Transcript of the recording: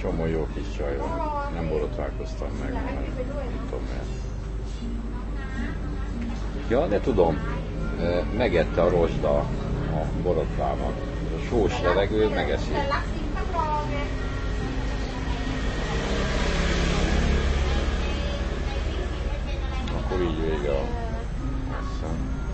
csomó jó kis csaj van. Nem borotválkoztam meg, mert nem tudom miért. Ja, de tudom, megette a rozsda a borotvámat. A sós levegő megeszi. Akkor így vége a... Köszönöm.